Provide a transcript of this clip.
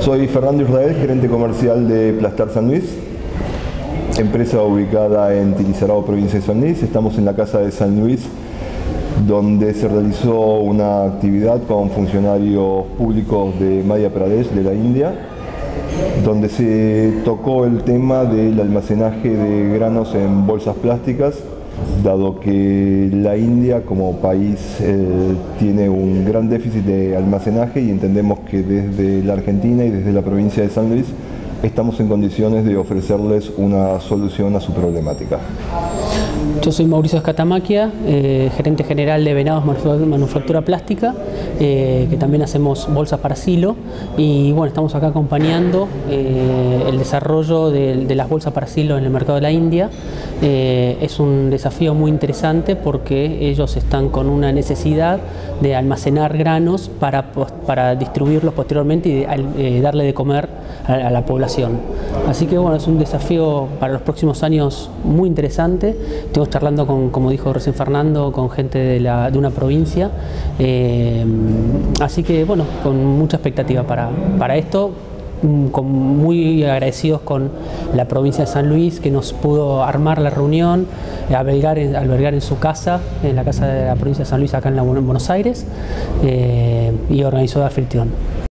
Soy Fernando Israel, gerente comercial de Plastar San Luis, empresa ubicada en Tilizarao, provincia de San Luis. Estamos en la casa de San Luis, donde se realizó una actividad con funcionarios públicos de Madhya Pradesh, de la India, donde se tocó el tema del almacenaje de granos en bolsas plásticas dado que la India como país eh, tiene un gran déficit de almacenaje y entendemos que desde la Argentina y desde la provincia de San Luis estamos en condiciones de ofrecerles una solución a su problemática. Yo soy Mauricio Escatamaquia, eh, gerente general de Venados Manufactura Plástica, eh, que también hacemos bolsas para silo y bueno, estamos acá acompañando el desarrollo de, las bolsas para silo en el mercado de la India. Es un desafío muy interesante porque ellos están con una necesidad de almacenar granos para, para distribuirlos posteriormente y darle de comer a, la población. Así que bueno, es un desafío para los próximos años muy interesante. Estamos charlando con, como dijo recién Fernando, con gente de, de una provincia. Eh, así que bueno, con mucha expectativa para, para esto muy agradecidos con la provincia de San Luis que nos pudo armar la reunión, albergar en, albergar en su casa, en la casa de la provincia de San Luis acá en, Buenos Aires, eh, y organizó la anfitrión.